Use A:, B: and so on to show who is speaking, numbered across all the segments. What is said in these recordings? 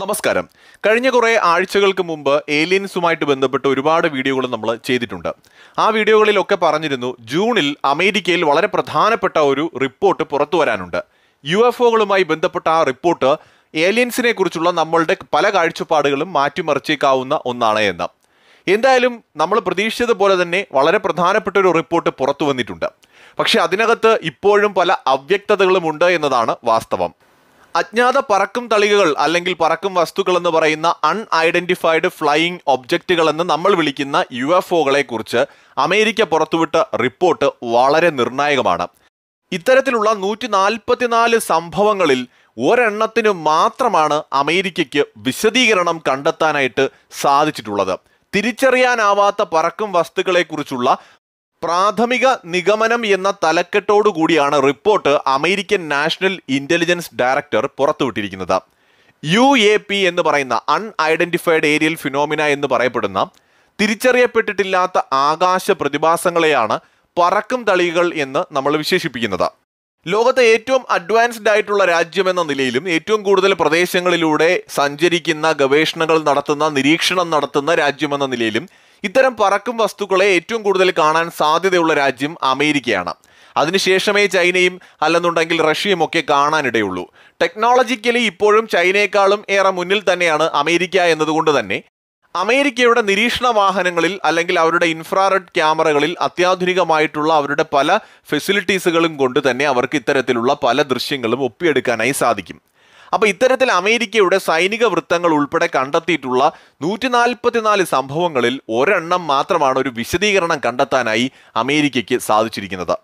A: നമസ്കാരം. കഴിഞ്ഞ കുറേ ആഴ്ചകൾക്ക് മുമ്പ് ഏലിയൻസുമായിട്ട് ബന്ധപ്പെട്ട് ഒരുപാട് വീഡിയോകൾ നമ്മൾ ചെയ്തിട്ടുണ്ട്. ആ വീഡിയോകളിലൊക്കെ പറഞ്ഞിരുന്നു ജൂണിൽ അമേരിക്കയിൽ വളരെ പ്രധാനപ്പെട്ട ഒരു റിപ്പോർട്ട് പുറത്തു വരാനുണ്ട്. യു എഫ് ഒകളുമായി ബന്ധപ്പെട്ട ആ റിപ്പോർട്ട് ഏലിയൻസിനെ കുറിച്ചുള്ള നമ്മളുടെ പല കാഴ്ചപ്പാടുകളും മാറ്റിമറിച്ചേക്കാവുന്ന ഒന്നാണ് എന്ന്. എന്തായാലും നമ്മൾ പ്രതീക്ഷിച്ചതുപോലെ തന്നെ വളരെ പ്രധാനപ്പെട്ട ഒരു റിപ്പോർട്ട് പുറത്തു വന്നിട്ടുണ്ട്. പക്ഷേ അതിനകത്ത് ഇപ്പോഴും പല അവ്യക്തതകളും ഉണ്ട് എന്നതാണ് വാസ്തവം. അജ്ഞാത പറക്കും തളികകൾ അല്ലെങ്കിൽ പറക്കും വസ്തുക്കൾ എന്ന് പറയുന്ന അൺഐഡന്റിഫൈഡ് ഫ്ലൈയിങ് ഒബ്ജക്റ്റുകൾ എന്ന് നമ്മൾ വിളിക്കുന്ന യു എഫ് ഒകളെ കുറിച്ച് അമേരിക്ക പുറത്തുവിട്ട റിപ്പോർട്ട് വളരെ നിർണായകമാണ്. ഇത്തരത്തിലുള്ള നൂറ്റി നാൽപ്പത്തിനാല് സംഭവങ്ങളിൽ ഒരെണ്ണത്തിന് മാത്രമാണ് അമേരിക്കയ്ക്ക് വിശദീകരണം കണ്ടെത്താനായിട്ട് സാധിച്ചിട്ടുള്ളത്. തിരിച്ചറിയാനാവാത്ത പറക്കും വസ്തുക്കളെക്കുറിച്ചുള്ള പ്രാഥമിക നിഗമനം എന്ന തലക്കെട്ടോടുകൂടിയാണ് report American national intelligence director പുറത്തുവിട്ടിരിക്കുന്നത്. U A P എന്ന് പറയുന്ന അൺഐഡന്റിഫൈഡ് ഏരിയൽ ഫിനോമിന എന്ന് പറയപ്പെടുന്ന തിരിച്ചറിയപ്പെട്ടിട്ടില്ലാത്ത ആകാശ പ്രതിഭാസങ്ങളെയാണ് പറക്കും തളികൾ എന്ന് നമ്മൾ വിശേഷിപ്പിക്കുന്നത്. ലോകത്തെ ഏറ്റവും അഡ്വാൻസ്ഡ് ആയിട്ടുള്ള രാജ്യം എന്ന നിലയിലും ഏറ്റവും കൂടുതൽ പ്രദേശങ്ങളിലൂടെ സഞ്ചരിക്കുന്ന ഗവേഷണങ്ങൾ നടത്തുന്ന നിരീക്ഷണം നടത്തുന്ന രാജ്യമെന്ന നിലയിലും ഇത്തരം പറക്കും വസ്തുക്കളെ ഏറ്റവും കൂടുതൽ കാണാൻ സാധ്യതയുള്ള രാജ്യം അമേരിക്കയാണ്. അതിനുശേഷമേ ചൈനയും അല്ലെന്നുണ്ടെങ്കിൽ റഷ്യയും ഒക്കെ കാണാനിടയുള്ളൂ. ടെക്നോളജിക്കലി ഇപ്പോഴും ചൈനയെക്കാളും ഏറെ മുന്നിൽ തന്നെയാണ് അമേരിക്ക എന്നതുകൊണ്ട് തന്നെ. അമേരിക്കയുടെ നിരീക്ഷണ വാഹനങ്ങളിൽ അല്ലെങ്കിൽ അവരുടെ ഇൻഫ്രാറെഡ് ക്യാമറകളിൽ അത്യാധുനികമായിട്ടുള്ള അവരുടെ പല ഫെസിലിറ്റീസുകളും കൊണ്ട് തന്നെ അവർക്ക് ഇത്തരത്തിലുള്ള പല ദൃശ്യങ്ങളും ഒപ്പിയെടുക്കാനായി സാധിക്കും. അപ്പോൾ ഇത്തരത്തിൽ അമേരിക്കയുടെ സൈനിക വൃത്തങ്ങൾ ഉൾപ്പെടെ കണ്ടെത്തിയിട്ടുള്ള നൂറ്റി നാൽപ്പത്തിനാല് സംഭവങ്ങളിൽ ഒരെണ്ണം മാത്രമാണ് ഒരു വിശദീകരണം കണ്ടെത്താനായി അമേരിക്കയ്ക്ക് സാധിച്ചിരിക്കുന്നത്.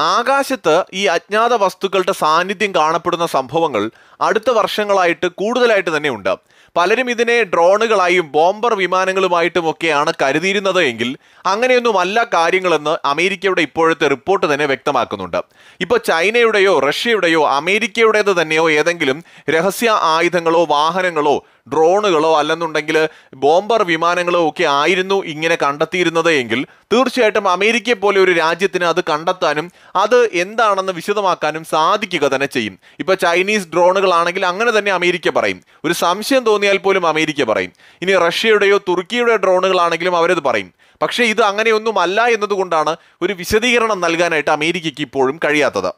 A: ആകാശത്ത് ഈ അജ്ഞാത വസ്തുക്കളുടെ സാന്നിധ്യം കാണപ്പെടുന്ന സംഭവങ്ങൾ അടുത്ത വർഷങ്ങളായിട്ട് കൂടുതലായിട്ട് തന്നെ ഉണ്ട്. പലരും ഇതിനെ ഡ്രോണുകളായും ബോംബർ വിമാനങ്ങളുമായിട്ടും ഒക്കെയാണ് കരുതിയിരുന്നത് എങ്കിൽ അങ്ങനെയൊന്നുമല്ല കാര്യങ്ങളെന്ന് അമേരിക്കയുടെ ഇപ്പോഴത്തെ റിപ്പോർട്ട് തന്നെ വ്യക്തമാക്കുന്നുണ്ട്. ഇപ്പോൾ ചൈനയുടെയോ റഷ്യയുടെയോ അമേരിക്കയുടേത് തന്നെയോ ഏതെങ്കിലും രഹസ്യ ആയുധങ്ങളോ വാഹനങ്ങളോ ഡ്രോണുകളോ അല്ലെന്നുണ്ടെങ്കിൽ ബോംബർ വിമാനങ്ങളോ ഒക്കെ ആയിരുന്നു ഇങ്ങനെ കണ്ടെത്തിയിരുന്നത് എങ്കിൽ തീർച്ചയായിട്ടും അമേരിക്കയെ പോലെ ഒരു രാജ്യത്തിന് അത് കണ്ടെത്താനും അത് എന്താണെന്ന് വിശദമാക്കാനും സാധിക്കുക തന്നെ ചെയ്യും. ഇപ്പൊ ചൈനീസ് ഡ്രോണുകളാണെങ്കിൽ അങ്ങനെ തന്നെ അമേരിക്ക പറയും. ഒരു സംശയം തോന്നിയാൽ പോലും അമേരിക്ക പറയും. ഇനി റഷ്യയുടെയോ തുർക്കിയുടെയോ ഡ്രോണുകളാണെങ്കിലും അവരത് പറയും. പക്ഷേ ഇത് അങ്ങനെയൊന്നും അല്ല എന്നതുകൊണ്ടാണ് ഒരു വിശദീകരണം നൽകാനായിട്ട് അമേരിക്കയ്ക്ക് ഇപ്പോഴും കഴിയാത്തത്.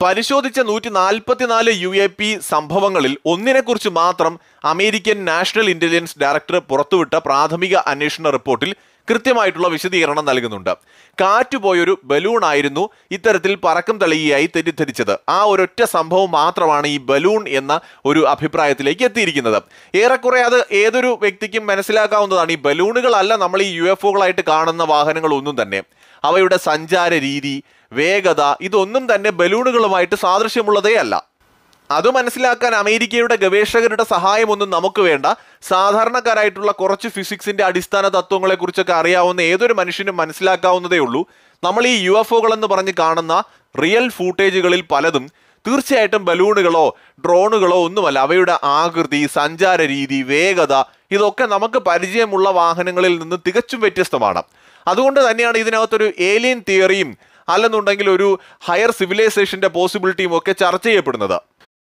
A: പരിശോധിച്ച നൂറ്റി നാൽപ്പത്തിനാല് യു എ പി സംഭവങ്ങളിൽ ഒന്നിനെക്കുറിച്ച് മാത്രം അമേരിക്കൻ നാഷണൽ ഇന്റലിജൻസ് ഡയറക്ടർ പുറത്തുവിട്ട പ്രാഥമിക അന്വേഷണ റിപ്പോർട്ടിൽ കൃത്യമായിട്ടുള്ള വിശദീകരണം നൽകുന്നുണ്ട്. കാറ്റുപോയൊരു ബലൂൺ ആയിരുന്നു ഇത്തരത്തിൽ പറക്കം തളികയായി തെറ്റിദ്ധരിച്ചത്. ആ ഒരൊറ്റ സംഭവം മാത്രമാണ് ഈ ബലൂൺ എന്ന ഒരു അഭിപ്രായത്തിലേക്ക് എത്തിയിരിക്കുന്നത്. ഏറെക്കുറെ അത് ഏതൊരു വ്യക്തിക്കും മനസ്സിലാക്കാവുന്നതാണ്. ഈ ബലൂണുകളല്ല നമ്മൾ ഈ യു എഫ് ഒകളായിട്ട് കാണുന്ന വാഹനങ്ങളൊന്നും തന്നെ. അവയുടെ സഞ്ചാര രീതി വേഗത ഇതൊന്നും തന്നെ ബലൂണുകളുമായിട്ട് സാദൃശ്യമുള്ളതേ അല്ല. അത് മനസ്സിലാക്കാൻ അമേരിക്കയുടെ ഗവേഷകരുടെ സഹായമൊന്നും നമുക്ക് വേണ്ട. സാധാരണക്കാരായിട്ടുള്ള കുറച്ച് ഫിസിക്സിന്റെ അടിസ്ഥാന തത്വങ്ങളെക്കുറിച്ചൊക്കെ അറിയാവുന്ന ഏതൊരു മനുഷ്യനും മനസ്സിലാക്കാവുന്നതേ ഉള്ളൂ. നമ്മൾ ഈ യു എഫ് എന്ന് പറഞ്ഞ് കാണുന്ന റിയൽ ഫൂട്ടേജുകളിൽ പലതും തീർച്ചയായിട്ടും ബലൂണുകളോ ഡ്രോണുകളോ ഒന്നുമല്ല. അവയുടെ ആകൃതി സഞ്ചാര രീതി വേഗത ഇതൊക്കെ നമുക്ക് പരിചയമുള്ള വാഹനങ്ങളിൽ നിന്ന് തികച്ചും വ്യത്യസ്തമാണ്. അതുകൊണ്ട് തന്നെയാണ് ഇതിനകത്തൊരു ഏലിയൻ തിയറിയും അല്ലെന്നുണ്ടെങ്കിൽ ഒരു ഹയർ സിവിലൈസേഷന്റെ പോസിബിലിറ്റിയും ഒക്കെ ചർച്ച ചെയ്യപ്പെടുന്നത്.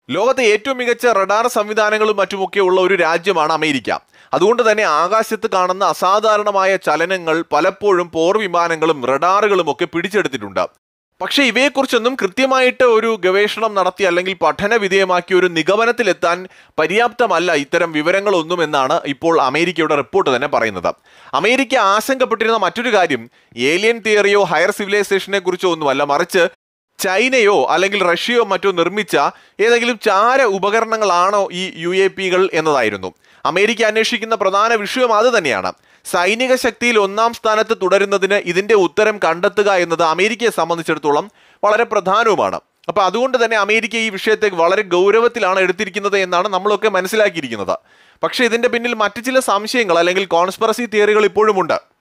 A: ലോകത്തെ ഏറ്റവും മികച്ച റഡാർ സംവിധാനങ്ങളും മറ്റുമൊക്കെ ഉള്ള ഒരു രാജ്യമാണ് അമേരിക്ക. അതുകൊണ്ട് തന്നെ ആകാശത്ത് കാണുന്ന അസാധാരണമായ ചലനങ്ങൾ പലപ്പോഴും പോർ വിമാനങ്ങളും റഡാറുകളും ഒക്കെ പിടിച്ചെടുത്തിട്ടുണ്ട്. പക്ഷേ ഇവയെക്കുറിച്ചൊന്നും കൃത്യമായിട്ട് ഒരു ഗവേഷണം നടത്തി അല്ലെങ്കിൽ പഠന വിധേയമാക്കി ഒരു നിഗമനത്തിലെത്താൻ പര്യാപ്തമല്ല ഇത്തരം വിവരങ്ങളൊന്നും എന്നാണ് ഇപ്പോൾ അമേരിക്കയുടെ റിപ്പോർട്ട് തന്നെ പറയുന്നത്. അമേരിക്ക ആശങ്കപ്പെട്ടിരുന്ന മറ്റൊരു കാര്യം ഏലിയൻ തിയറിയോ ഹയർ സിവിലൈസേഷനെ കുറിച്ചോ ഒന്നുമല്ല. മറിച്ച് ചൈനയോ അല്ലെങ്കിൽ റഷ്യയോ മറ്റോ നിർമ്മിച്ച ഏതെങ്കിലും ചാര ഉപകരണങ്ങളാണോ ഈ യു എ പികൾ എന്നതായിരുന്നു. അമേരിക്ക അന്വേഷിക്കുന്ന പ്രധാന വിഷയം അത് തന്നെയാണ്. സൈനിക ശക്തിയിൽ ഒന്നാം സ്ഥാനത്ത് തുടരുന്നതിന് ഇതിന്റെ ഉത്തരം കണ്ടെത്തുക എന്നത് അമേരിക്കയെ സംബന്ധിച്ചിടത്തോളം വളരെ പ്രധാനവുമാണ്. അപ്പൊ അതുകൊണ്ട് തന്നെ അമേരിക്ക ഈ വിഷയത്തെ വളരെ ഗൗരവത്തിലാണ് എടുത്തിരിക്കുന്നത് എന്നാണ് നമ്മളൊക്കെ മനസ്സിലാക്കിയിരിക്കുന്നത്. പക്ഷേ ഇതിന്റെ പിന്നിൽ മറ്റു ചില സംശയങ്ങൾ അല്ലെങ്കിൽ കോൺസ്പെറസി തിയറികൾ ഇപ്പോഴുമുണ്ട്.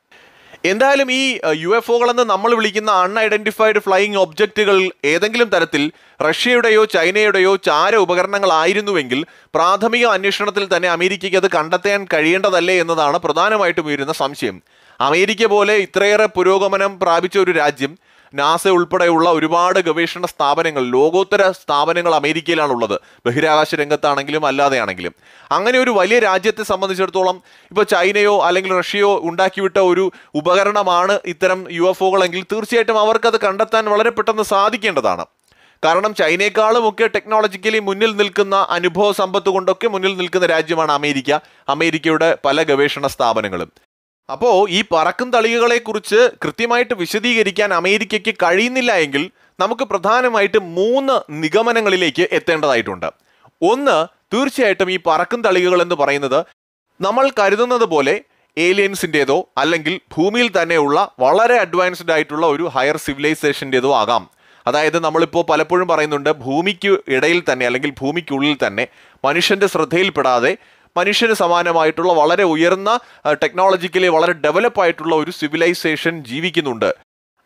A: എന്തായാലും ഈ യു എഫ് ഒകളെന്ന് നമ്മൾ വിളിക്കുന്ന അൺഐഡന്റിഫൈഡ് ഫ്ലൈയിങ് ഒബ്ജക്റ്റുകൾ ഏതെങ്കിലും തരത്തിൽ റഷ്യയുടെയോ ചൈനയുടെയോ ചാര ഉപകരണങ്ങളായിരുന്നുവെങ്കിൽ പ്രാഥമിക അന്വേഷണത്തിൽ തന്നെ അമേരിക്കയ്ക്ക് അത് കണ്ടെത്താൻ കഴിയേണ്ടതല്ലേ എന്നതാണ് പ്രധാനമായിട്ടും ഉയരുന്ന സംശയം. അമേരിക്ക പോലെ ഇത്രയേറെ പുരോഗമനം പ്രാപിച്ച ഒരു രാജ്യം നാസ ഉൾപ്പെടെയുള്ള ഒരുപാട് ഗവേഷണ സ്ഥാപനങ്ങൾ ലോകോത്തര സ്ഥാപനങ്ങൾ അമേരിക്കയിലാണുള്ളത്. ബഹിരാകാശ രംഗത്താണെങ്കിലും അല്ലാതെയാണെങ്കിലും. അങ്ങനെ ഒരു വലിയ രാജ്യത്തെ സംബന്ധിച്ചിടത്തോളം ഇപ്പോൾ ചൈനയോ അല്ലെങ്കിൽ റഷ്യയോ ഉണ്ടാക്കിവിട്ട ഒരു ഉപകരണമാണ് ഇത്തരം യു എഫ് ഒകളെങ്കിൽ തീർച്ചയായിട്ടും അവർക്കത് കണ്ടെത്താൻ വളരെ പെട്ടെന്ന് സാധിക്കേണ്ടതാണ്. കാരണം ചൈനയെക്കാളും ഒക്കെ ടെക്നോളജിക്കലി മുന്നിൽ നിൽക്കുന്ന അനുഭവ സമ്പത്ത് കൊണ്ടൊക്കെ മുന്നിൽ നിൽക്കുന്ന രാജ്യമാണ് അമേരിക്ക. അമേരിക്കയുടെ പല ഗവേഷണ സ്ഥാപനങ്ങളും. അപ്പോൾ ഈ പറക്കും തളികകളെക്കുറിച്ച് കൃത്യമായിട്ട് വിശദീകരിക്കാൻ അമേരിക്കയ്ക്ക് കഴിയുന്നില്ല എങ്കിൽ നമുക്ക് പ്രധാനമായിട്ട് മൂന്ന് നിഗമനങ്ങളിലേക്ക് എത്തേണ്ടതായിട്ടുണ്ട്. ഒന്ന് തീർച്ചയായിട്ടും ഈ പറക്കും തളികകൾ എന്ന് പറയുന്നത് നമ്മൾ കരുതുന്നത് പോലെ ഏലിയൻസിന്റെതോ അല്ലെങ്കിൽ ഭൂമിയിൽ തന്നെയുള്ള വളരെ അഡ്വാൻസ്ഡ് ആയിട്ടുള്ള ഒരു ഹയർ സിവിലൈസേഷന്റെതോ ആകാം. അതായത് നമ്മളിപ്പോൾ പലപ്പോഴും പറയുന്നുണ്ട് ഭൂമിക്ക് ഇടയിൽ തന്നെ അല്ലെങ്കിൽ ഭൂമിക്കുള്ളിൽ തന്നെ മനുഷ്യന്റെ ശ്രദ്ധയിൽപ്പെടാതെ മനുഷ്യന് സമാനമായിട്ടുള്ള വളരെ ഉയർന്ന ടെക്നോളജിക്കലി വളരെ ഡെവലപ്പ് ആയിട്ടുള്ള ഒരു സിവിലൈസേഷൻ ജീവിക്കുന്നുണ്ട്.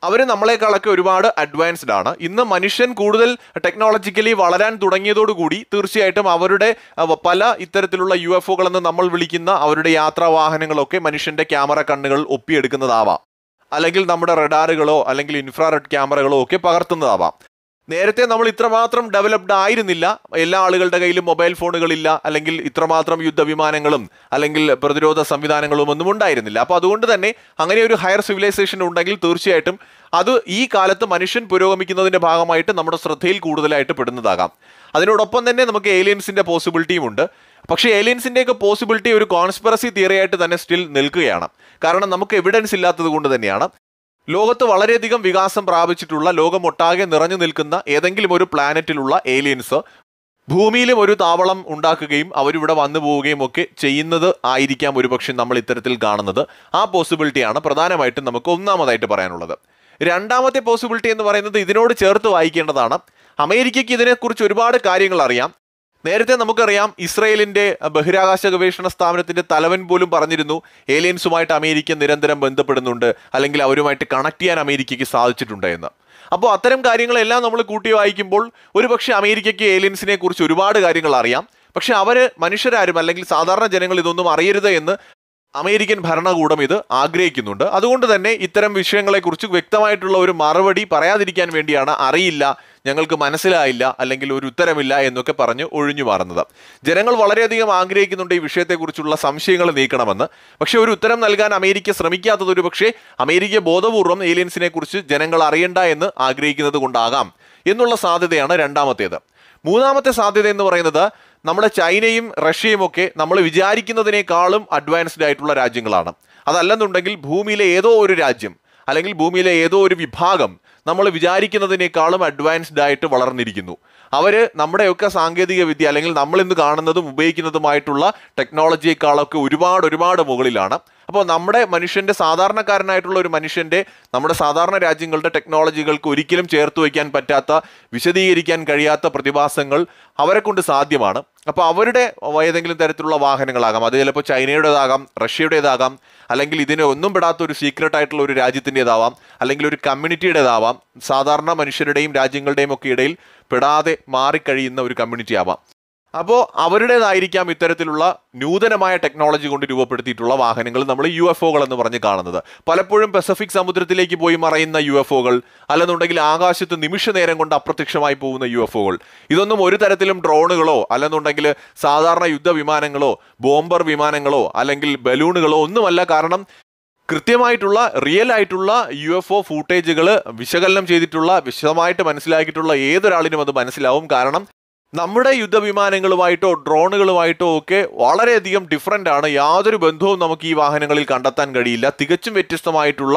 A: അവർ നമ്മളെക്കാളൊക്കെ ഒരുപാട് അഡ്വാൻസ്ഡ് ആണ്. ഇന്ന് മനുഷ്യൻ കൂടുതൽ ടെക്നോളജിക്കലി വളരാൻ തുടങ്ങിയതോടുകൂടി തീർച്ചയായിട്ടും അവരുടെ പല ഇത്തരത്തിലുള്ള യു എഫ് ഒകളെന്ന് നമ്മൾ വിളിക്കുന്ന അവരുടെ യാത്രാ വാഹനങ്ങളൊക്കെ മനുഷ്യന്റെ ക്യാമറ കണ്ണുകൾ ഒപ്പിയെടുക്കുന്നതാവാം. അല്ലെങ്കിൽ നമ്മുടെ റഡാറുകളോ അല്ലെങ്കിൽ ഇൻഫ്രാറെഡ് ക്യാമറകളോ ഒക്കെ പകർത്തുന്നതാവാം. നേരത്തെ നമ്മൾ ഇത്രമാത്രം ഡെവലപ്ഡ് ആയിരുന്നില്ല. എല്ലാ ആളുകളുടെ കയ്യിലും മൊബൈൽ ഫോണുകളില്ല അല്ലെങ്കിൽ ഇത്രമാത്രം യുദ്ധവിമാനങ്ങളും അല്ലെങ്കിൽ പ്രതിരോധ സംവിധാനങ്ങളും ഒന്നും ഉണ്ടായിരുന്നില്ല. അപ്പോൾ അതുകൊണ്ട് തന്നെ അങ്ങനെ ഒരു ഹയർ സിവിലൈസേഷൻ ഉണ്ടെങ്കിൽ തീർച്ചയായിട്ടും അത് ഈ കാലത്ത് മനുഷ്യൻ പുരോഗമിക്കുന്നതിന്റെ ഭാഗമായിട്ട് നമ്മുടെ ശ്രദ്ധയിൽ കൂടുതലായിട്ട് പെടുന്നതാകാം. അതിനോടൊപ്പം തന്നെ നമുക്ക് ഏലിയൻസിന്റെ പോസിബിലിറ്റിയും ഉണ്ട്. പക്ഷേ ഏലിയൻസിന്റെയൊക്കെ പോസിബിലിറ്റി ഒരു കോൺസ്പിറസി തിയറി ആയിട്ട് തന്നെ സ്റ്റിൽ നിൽക്കുകയാണ്. കാരണം നമുക്ക് എവിഡൻസ് ഇല്ലാത്തത് കൊണ്ട് തന്നെയാണ്. ലോകത്ത് വളരെയധികം വികാസം പ്രാപിച്ചിട്ടുള്ള ലോകമൊട്ടാകെ നിറഞ്ഞു നിൽക്കുന്ന ഏതെങ്കിലും ഒരു പ്ലാനറ്റിലുള്ള ഏലിയൻസ് ഭൂമിയിലും ഒരു താവളം ഉണ്ടാക്കുകയും അവരിവിടെ വന്നു പോവുകയും ഒക്കെ ചെയ്യുന്നത് ആയിരിക്കാം ഒരുപക്ഷെ നമ്മൾ ഇത്തരത്തിൽ കാണുന്നത്. ആ പോസിബിലിറ്റിയാണ് പ്രധാനമായിട്ടും നമുക്ക് ഒന്നാമതായിട്ട് പറയാനുള്ളത്. രണ്ടാമത്തെ പോസിബിലിറ്റി എന്ന് പറയുന്നത് ഇതിനോട് ചേർത്ത് വായിക്കേണ്ടതാണ്. അമേരിക്കയ്ക്ക് ഇതിനെക്കുറിച്ച് ഒരുപാട് കാര്യങ്ങൾ അറിയാം. നേരത്തെ നമുക്കറിയാം ഇസ്രയേലിന്റെ ബഹിരാകാശ ഗവേഷണ സ്ഥാപനത്തിന്റെ തലവൻ പോലും പറഞ്ഞിരുന്നു ഏലിയൻസുമായിട്ട് അമേരിക്ക നിരന്തരം ബന്ധപ്പെടുന്നുണ്ട് അല്ലെങ്കിൽ അവരുമായിട്ട് കണക്ട് ചെയ്യാൻ അമേരിക്കയ്ക്ക് സാധിച്ചിട്ടുണ്ട് എന്ന്. അപ്പോൾ അത്തരം കാര്യങ്ങളെല്ലാം നമ്മൾ കൂട്ടി വായിക്കുമ്പോൾ ഒരുപക്ഷെ അമേരിക്കയ്ക്ക് ഏലിയൻസിനെ കുറിച്ച് ഒരുപാട് കാര്യങ്ങൾ അറിയാം. പക്ഷെ അവർ മനുഷ്യരാരും അല്ലെങ്കിൽ സാധാരണ ജനങ്ങൾ ഇതൊന്നും അറിയരുത് എന്ന് അമേരിക്കൻ ഭരണകൂടം ഇത് ആഗ്രഹിക്കുന്നുണ്ട്. അതുകൊണ്ട് തന്നെ ഇത്തരം വിഷയങ്ങളെക്കുറിച്ച് വ്യക്തമായിട്ടുള്ള ഒരു മറുപടി പറയാതിരിക്കാൻ വേണ്ടിയാണ് അറിയില്ല ഞങ്ങൾക്ക് മനസ്സിലായില്ല അല്ലെങ്കിൽ ഒരു ഉത്തരമില്ല എന്നൊക്കെ പറഞ്ഞ് ഒഴിഞ്ഞു മാറുന്നത്. ജനങ്ങൾ വളരെയധികം ആഗ്രഹിക്കുന്നുണ്ട് ഈ വിഷയത്തെക്കുറിച്ചുള്ള സംശയങ്ങൾ നീക്കണമെന്ന്. പക്ഷേ ഒരു ഉത്തരം നൽകാൻ അമേരിക്ക ശ്രമിക്കാത്തത് ഒരു പക്ഷേ അമേരിക്ക ബോധപൂർവം ഏലിയൻസിനെ കുറിച്ച് ജനങ്ങൾ അറിയണ്ട എന്ന് ആഗ്രഹിക്കുന്നത് കൊണ്ടാകാം എന്നുള്ള സാധ്യതയാണ് രണ്ടാമത്തേത്. മൂന്നാമത്തെ സാധ്യത എന്ന് പറയുന്നത് നമ്മുടെ ചൈനയും റഷ്യയും ഒക്കെ നമ്മൾ വിചാരിക്കുന്നതിനേക്കാളും അഡ്വാൻസ്ഡ് ആയിട്ടുള്ള രാജ്യങ്ങളാണ്. അതല്ലെന്നുണ്ടെങ്കിൽ ഭൂമിയിലെ ഏതോ ഒരു രാജ്യം അല്ലെങ്കിൽ ഭൂമിയിലെ ഏതോ ഒരു വിഭാഗം നമ്മൾ വിചാരിക്കുന്നതിനേക്കാളും അഡ്വാൻസ്ഡ് ആയിട്ട് വളർന്നിരിക്കുന്നു. അവർ നമ്മുടെയൊക്കെ സാങ്കേതിക വിദ്യ അല്ലെങ്കിൽ നമ്മൾ ഇന്ന് കാണുന്നതും ഉപയോഗിക്കുന്നതുമായിട്ടുള്ള ടെക്നോളജിയേക്കാളൊക്കെ ഒരുപാട് ഒരുപാട് മുകളിലാണ്. അപ്പോൾ നമ്മുടെ മനുഷ്യന്റെ സാധാരണക്കാരനായിട്ടുള്ള ഒരു മനുഷ്യന്റെ നമ്മുടെ സാധാരണ രാജ്യങ്ങളുടെ ടെക്നോളജികൾക്ക് ഒരിക്കലും ചേർത്ത് വയ്ക്കാൻ പറ്റാത്ത വിശദീകരിക്കാൻ കഴിയാത്ത പ്രതിഭാസങ്ങൾ അവരെ കൊണ്ട് സാധ്യമാണ്. അപ്പോൾ അവരുടെ ഏതെങ്കിലും തരത്തിലുള്ള വാഹനങ്ങളാകാം അത് ചിലപ്പോൾ ചൈനയുടേതാകാം റഷ്യയുടേതാകാം അല്ലെങ്കിൽ ഇതിനെ ഒന്നും പെടാത്ത ഒരു സീക്രട്ട് ആയിട്ടുള്ള ഒരു രാജ്യത്തിന്റെതാവാം അല്ലെങ്കിൽ ഒരു കമ്മ്യൂണിറ്റിയുടേതാവാം സാധാരണ മനുഷ്യരുടെയും രാജ്യങ്ങളുടെയും ഒക്കെ ഇടയിൽ പെടാതെ മാറിക്കഴിയുന്ന ഒരു കമ്മ്യൂണിറ്റി ആവാം. അപ്പോൾ അവരുടേതായിരിക്കാം ഇത്തരത്തിലുള്ള നൂതനമായ ടെക്നോളജി കൊണ്ട് രൂപപ്പെടുത്തിയിട്ടുള്ള വാഹനങ്ങൾ നമ്മൾ യു എഫ് ഒകൾ എന്ന് പറഞ്ഞ് കാണുന്നത്. പലപ്പോഴും പസഫിക് സമുദ്രത്തിലേക്ക് പോയി മറയുന്ന യു എഫ് ഒകൾ അല്ലെന്നുണ്ടെങ്കിൽ ആകാശത്ത് നിമിഷ നേരം കൊണ്ട് അപ്രത്യക്ഷമായി പോകുന്ന യു എഫ് ഒകൾ ഇതൊന്നും ഒരു തരത്തിലും ഡ്രോണുകളോ അല്ലെന്നുണ്ടെങ്കിൽ സാധാരണ യുദ്ധവിമാനങ്ങളോ ബോംബർ വിമാനങ്ങളോ അല്ലെങ്കിൽ ബലൂണുകളോ ഒന്നുമല്ല. കാരണം കൃത്യമായിട്ടുള്ള റിയൽ ആയിട്ടുള്ള യു എഫ് ഒ ഫൂട്ടേജുകൾ വിശകലനം ചെയ്തിട്ടുള്ള വിശദമായിട്ട് മനസ്സിലാക്കിയിട്ടുള്ള ഏതൊരാളിനും അത് മനസ്സിലാവും. കാരണം നമ്മുടെ യുദ്ധവിമാനങ്ങളുമായിട്ടോ ഡ്രോണുകളുമായിട്ടോ ഒക്കെ വളരെയധികം ഡിഫറന്റ് ആണ്. യാതൊരു ബന്ധവും നമുക്ക് ഈ വാഹനങ്ങളിൽ കണ്ടെത്താൻ കഴിയില്ല. തികച്ചും വ്യത്യസ്തമായിട്ടുള്ള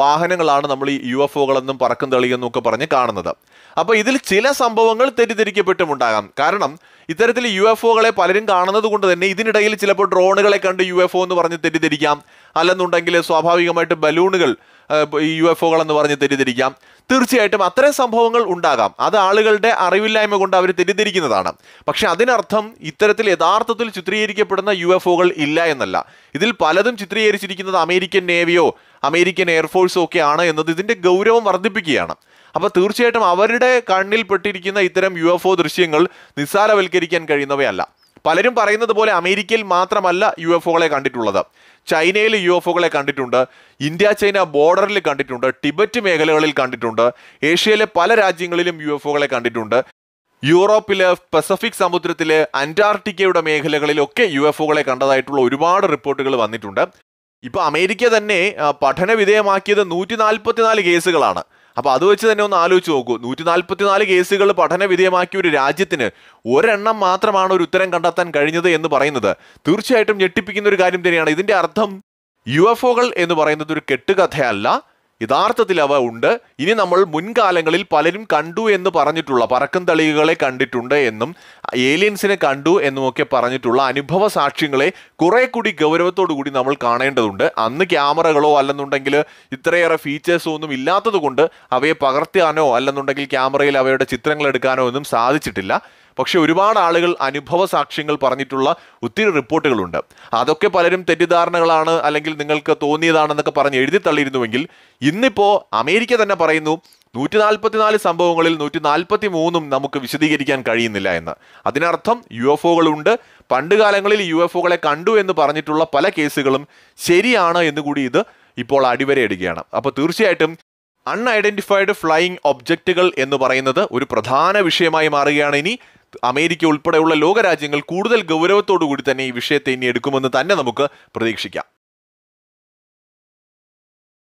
A: വാഹനങ്ങളാണ് നമ്മൾ ഈ യു എഫ് ഒകളെന്നും പറക്കും തെളിയെന്നും ഒക്കെ പറഞ്ഞ് കാണുന്നത്. അപ്പോൾ ഇതിൽ ചില സംഭവങ്ങൾ തെറ്റിദ്ധരിക്കപ്പെട്ടുമുണ്ടാകാം കാരണം ഇത്തരത്തിൽ യു എഫ് ഒകളെ പലരും കാണുന്നത് കൊണ്ട് തന്നെ ഇതിനിടയിൽ ചിലപ്പോൾ ഡ്രോണുകളെ കണ്ട് യു എഫ് ഒ എന്ന് പറഞ്ഞ് തെറ്റിദ്ധരിക്കാം. അല്ലെന്നുണ്ടെങ്കിൽ സ്വാഭാവികമായിട്ട് ബലൂണുകൾ ഈ യു എഫ് ഒകൾ എന്ന് പറഞ്ഞ് തെറ്റിദ്ധരിക്കാം. തീർച്ചയായിട്ടും അത്തരം സംഭവങ്ങൾ ഉണ്ടാകാം. അത് ആളുകളുടെ അറിവില്ലായ്മ കൊണ്ട് അവർ തെറ്റിദ്ധരിക്കുന്നതാണ്. പക്ഷേ അതിനർത്ഥം ഇത്തരത്തിൽ യഥാർത്ഥത്തിൽ ചിത്രീകരിക്കപ്പെടുന്ന യു എഫ് ഒകൾ ഇല്ല എന്നല്ല. ഇതിൽ പലതും ചിത്രീകരിച്ചിരിക്കുന്നത് അമേരിക്കൻ നേവിയോ അമേരിക്കൻ എയർഫോഴ്സോ ഒക്കെ ആണ് എന്നത് ഇതിന്റെ ഗൗരവം വർദ്ധിപ്പിക്കുകയാണ്. അപ്പോൾ തീർച്ചയായിട്ടും അവരുടെ കണ്ണിൽപ്പെട്ടിരിക്കുന്ന ഇത്തരം യു എഫ് ഒ ദൃശ്യങ്ങൾ നിസ്സാരവൽക്കരിക്കാൻ കഴിയുന്നവയല്ല. പലരും പറയുന്നത് പോലെ അമേരിക്കയിൽ മാത്രമല്ല യു എഫ് ഒകളെ കണ്ടിട്ടുള്ളത്. ചൈനയിൽ യു എഫ് ഒകളെ കണ്ടിട്ടുണ്ട്. ഇന്ത്യ ചൈന ബോർഡറിൽ കണ്ടിട്ടുണ്ട്. ടിബറ്റ് മേഖലകളിൽ കണ്ടിട്ടുണ്ട്. ഏഷ്യയിലെ പല രാജ്യങ്ങളിലും യു എഫ് ഒകളെ കണ്ടിട്ടുണ്ട്. യൂറോപ്പിലെ പസഫിക് സമുദ്രത്തിലെ അന്റാർട്ടിക്കയുടെ മേഖലകളിലൊക്കെ യു എഫ് ഒകളെ കണ്ടതായിട്ടുള്ള ഒരുപാട് റിപ്പോർട്ടുകൾ വന്നിട്ടുണ്ട്. ഇപ്പോൾ അമേരിക്ക തന്നെ പഠന വിധേയമാക്കിയത് നൂറ്റി നാൽപ്പത്തിനാല് കേസുകളാണ്. അപ്പൊ അത് വെച്ച് തന്നെ ഒന്ന് ആലോചിച്ച് നോക്കൂ. നൂറ്റി നാൽപ്പത്തിനാല് കേസുകൾ പഠന വിധേയമാക്കിയ ഒരു രാജ്യത്തിന് ഒരെണ്ണം മാത്രമാണ് ഒരു ഉത്തരം കണ്ടെത്താൻ കഴിഞ്ഞത് എന്ന് പറയുന്നത്. തീർച്ചയായിട്ടും ഞെട്ടിപ്പിക്കുന്ന ഒരു കാര്യം തന്നെയാണ്. ഇതിന്റെ അർത്ഥം യു എഫ് ഒകൾ എന്ന് പറയുന്നത് ഒരു കെട്ടുകഥയല്ല. യഥാർത്ഥത്തിൽ അവ ഉണ്ട്. ഇനി നമ്മൾ മുൻകാലങ്ങളിൽ പലരും കണ്ടു എന്ന് പറഞ്ഞിട്ടുള്ള പറക്കും തളികകളെ കണ്ടിട്ടുണ്ട് എന്നും ഏലിയൻസിനെ കണ്ടു എന്നുമൊക്കെ പറഞ്ഞിട്ടുള്ള അനുഭവ സാക്ഷ്യങ്ങളെ കുറെ കൂടി കൂടി നമ്മൾ കാണേണ്ടതുണ്ട്. അന്ന് ക്യാമറകളോ അല്ലെന്നുണ്ടെങ്കിൽ ഇത്രയേറെ ഫീച്ചേഴ്സോ ഒന്നും ഇല്ലാത്തതുകൊണ്ട് അവയെ പകർത്താനോ അല്ലെന്നുണ്ടെങ്കിൽ ക്യാമറയിൽ അവയുടെ ചിത്രങ്ങൾ എടുക്കാനോ ഒന്നും സാധിച്ചിട്ടില്ല. പക്ഷെ ഒരുപാട് ആളുകൾ അനുഭവ സാക്ഷ്യങ്ങൾ പറഞ്ഞിട്ടുള്ള ഒത്തിരി റിപ്പോർട്ടുകളുണ്ട്. അതൊക്കെ പലരും തെറ്റിദ്ധാരണകളാണ് അല്ലെങ്കിൽ നിങ്ങൾക്ക് തോന്നിയതാണെന്നൊക്കെ പറഞ്ഞ് എഴുതി തള്ളിയിരുന്നുവെങ്കിൽ ഇന്നിപ്പോൾ അമേരിക്ക തന്നെ പറയുന്നു നൂറ്റി നാൽപ്പത്തിനാല് സംഭവങ്ങളിൽ നൂറ്റി നാൽപ്പത്തി മൂന്നും നമുക്ക് വിശദീകരിക്കാൻ കഴിയുന്നില്ല എന്ന്. അതിനർത്ഥം യു എഫ് ഒകളുണ്ട് പണ്ട് കാലങ്ങളിൽ യു എഫ് ഒകളെ കണ്ടു എന്ന് പറഞ്ഞിട്ടുള്ള പല കേസുകളും ശരിയാണ് എന്നുകൂടി ഇത് ഇപ്പോൾ അടിവരയിടുകയാണ്. അപ്പോൾ തീർച്ചയായിട്ടും അൺഐഡന്റിഫൈഡ് ഫ്ലൈയിങ് ഒബ്ജക്റ്റുകൾ എന്ന് പറയുന്നത് ഒരു പ്രധാന വിഷയമായി മാറുകയാണ് ഇനി. അമേരിക്ക ഉൾപ്പെടെയുള്ള ലോകരാജ്യങ്ങൾ കൂടുതൽ ഗൗരവത്തോടു കൂടി തന്നെ ഈ വിഷയത്തെ ഇനി എടുക്കുമെന്ന് തന്നെ നമുക്ക് പ്രതീക്ഷിക്കാം.